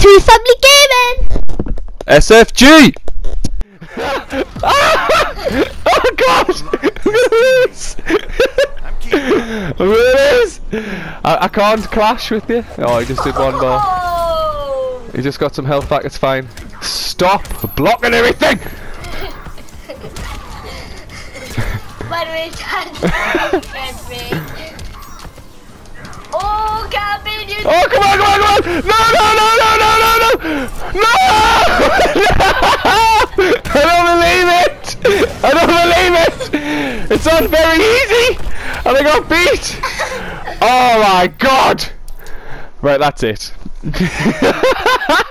to Family Gaming! SFG! oh god! I'm gonna lose! I, I can't clash with you. Oh, I just did one more. Oh! He just got some health back, it's fine. Stop blocking everything! When we touch every. Oh, Gavin, you. Oh, come on, come on, come on! No, no, no, no, no, no, no! No! I don't believe it! I don't believe it! It's not very easy! And I got beat! Oh my god! Right, that's it.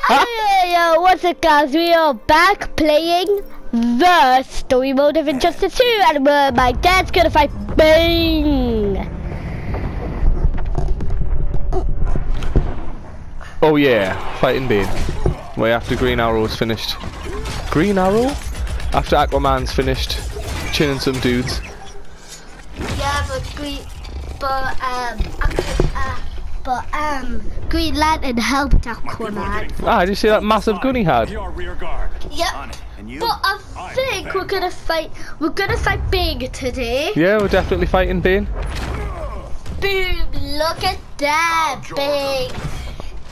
Hey, yo, what's up, guys? We are back playing the story mode of Injustice 2, and uh, my dad's gonna fight Bane! Oh yeah, fighting Bane. Way after Green Arrow's finished. Green Arrow? After Aquaman's finished chinning some dudes. Yeah, but Green, but um, uh, but um, Green Lantern helped Aquaman. Ah, did you see that massive gun he had? Your rear guard. Yep. On it. And you? But I think we're gonna fight. We're gonna fight Big today. Yeah, we're definitely fighting Bane. Boom! Look at that, Big.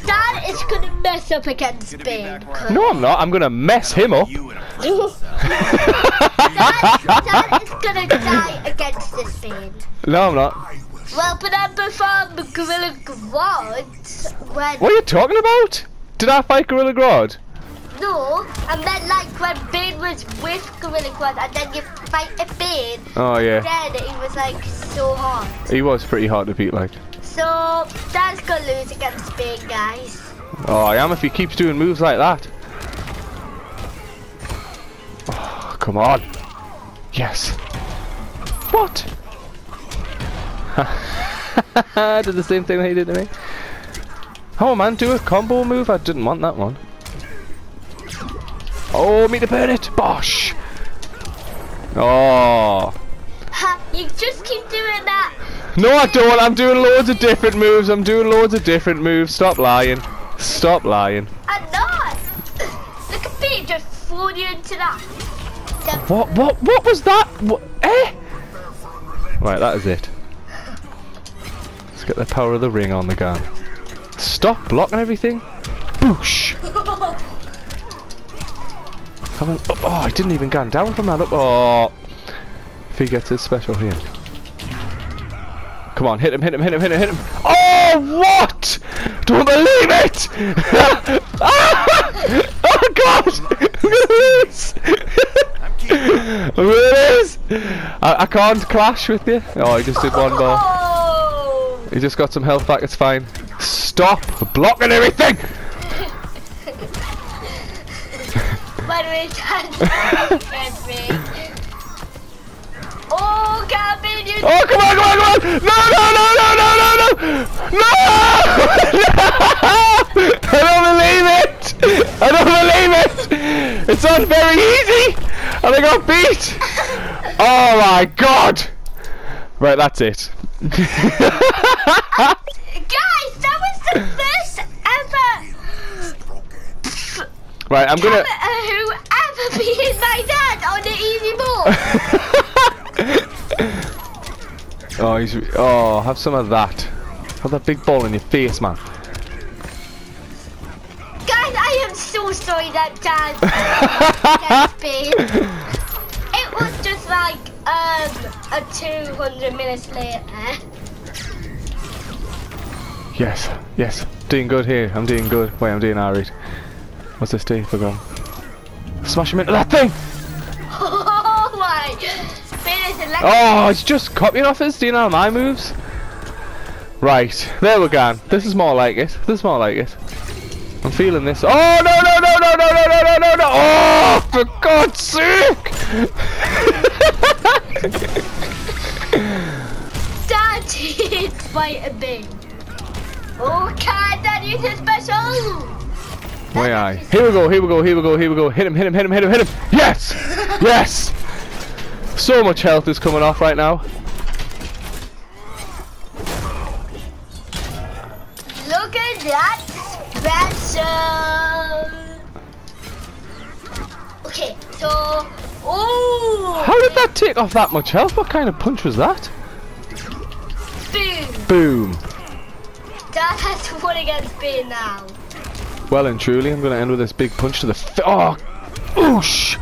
That is gonna mess up against Big. No, I'm not. I'm gonna mess him up. You and a Dad, Dad is gonna die against this Big. No, I'm not. Well, but I'm from Gorilla Grodd. When What are you talking about? Did I fight Gorilla Grodd? No, I meant like when Bane was with Gorilla Grodd, and then you fight a Bane. Oh yeah, Then he was like so hard. he was pretty hard to beat. Like, So Dad's gonna lose against Bane, guys. oh, I am if he keeps doing moves like that. Oh, come on. Yes. What? I did the same thing that he did to me. Oh man, do a combo move. I didn't want that one. Oh, me to burn it. Bosh. Oh. Ha, you just keep doing that. No, I don't. I'm doing loads of different moves. I'm doing loads of different moves. Stop lying. Stop lying. I'm not. Look at me, just throwing you into that. What? What? What was that? What? Eh? Right, that is it. Let's get the power of the ring on the gun. Stop blocking everything. Boosh. Haven't. Oh, oh, I didn't even gun down from that. Up. Oh. If he gets his special here. Come on, hit him, hit him, hit him, hit him, hit him. Oh, what? Don't believe it! ah! Oh, God! I'm gonna lose! I'm I'm gonna lose! I, I can't clash with you. Oh, he just did one more. Oh! He just got some health back, it's fine. Stop blocking everything! Touch. Oh, Gavin, you. Oh, come on, come on, come on! No, no, no, no, no, no, no! No! no! I don't believe it! I don't believe it! It's not very easy! And I got beat! Oh my god! Right, that's it. Guys, that was the first ever. right, I'm gonna. Uh, Beat my dad on the easy ball? Oh, he's. Oh, have some of that. Have that big ball in your face, man. Guys, I am so sorry that dad. It was just like um a 200 minutes later. Yes, yes. Doing good here. I'm doing good. Wait, I'm doing alright. What's this do? Forgot. Smash him into that thing! Oh my! Oh, it's just copying off his. Do you know my moves? Right, there we go. This is more like it. This is more like it. I'm feeling this. Oh no no no no no no no no no no! Oh, for God's sake! Dad did fight a big. Oh, can Dad use his special? My eye! Here we go, here we go, here we go, here we go. Hit him, hit him, hit him, hit him, hit him. Yes! yes! So much health is coming off right now. Look at that special! Okay, so... Oh! How did that take off that much health? What kind of punch was that? Boom! Boom! That has to win against me now. Well and truly, I'm gonna end with this big punch to the fi- Oh! Oosh!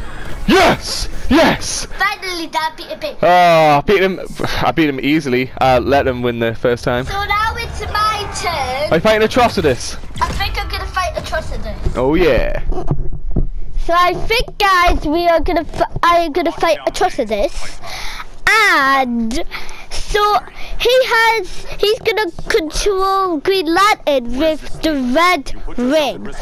Yes! Yes! Finally, Dad beat a bit. Oh, I beat him. I beat him easily. I let him win the first time. So now it's my turn. Are you fighting Atrocitus? I think I'm gonna fight Atrocitus. Oh yeah. So I think, guys, we are gonna f- I'm gonna fight Atrocitus, and so he has he's gonna control Green Lantern with the red ring.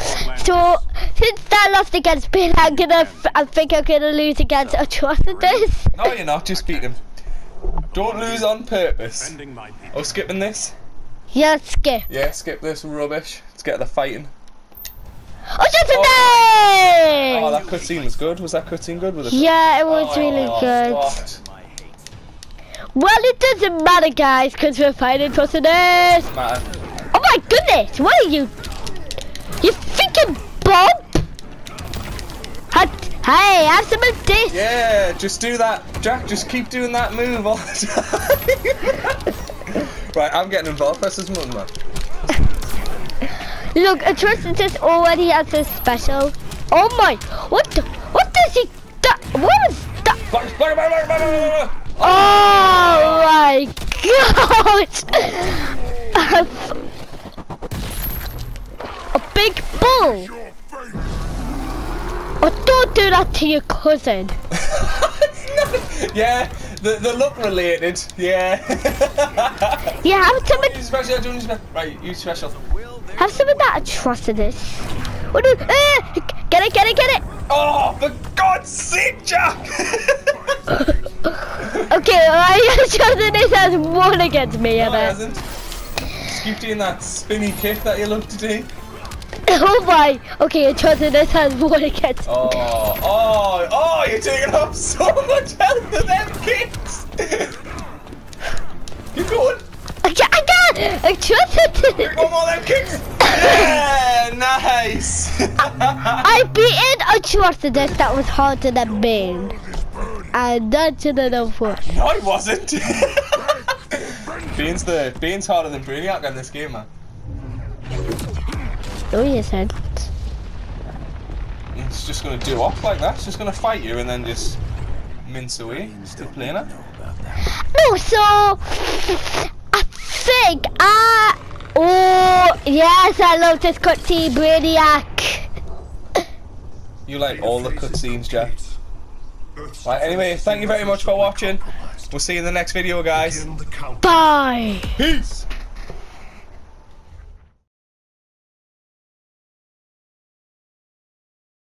So since I lost against Bill, I'm gonna I think I'm gonna lose against Atrocitus. No, you're not. Just beat him. Don't lose on purpose. Defending my people. Oh, skipping this? Yeah, skip. Yeah, skip this rubbish. Let's get the fighting. Oh, Atrocitus! Oh. oh, that cutscene was good. Was that cutscene good? with it? Yeah, it was oh, really Oh, good. Well, it doesn't matter, guys, because we're fighting Atrocitus. Matter. Oh my goodness, what are you? You freaking Bob? Hey, have some of this. Yeah, just do that, Jack. Just keep doing that move all the time. right, I'm getting involved. This is mum, man. Look, Atrocitus already has a special. Oh my, what the, what does he, that, what is that? Oh my god! a big bull. Oh, don't do that to your cousin. yeah, the the look related. Yeah. Yeah, have some of special, special. Right, you special. Have some of that atrocitus. What do, uh, get it, get it, get it. Oh, for God's sake, Jack! Okay, my this has won against me, no, it hasn't. Just keep doing that spinny kick that you love to do. oh my. Okay, atrocitus has won against. Oh, oh, oh, you're taking off so much health with them kicks! Keep going. I can't, I can't. Atrocitus. One more them kicks! Yeah, nice! I beat atrocitus that was harder than me. And that's another one. no, it wasn't. Bane's the Bane's harder than Brainiac in this game, man. Oh, yes, sir. It's just gonna do off like that. It's just gonna fight you and then just mince away. Still playing it. No, so I think I. Oh yes, I love this cutscene, Brainiac. You like all the cutscenes, Jack. Right, anyway, thank you very much for watching. We'll see you in the next video, guys. Bye. Peace!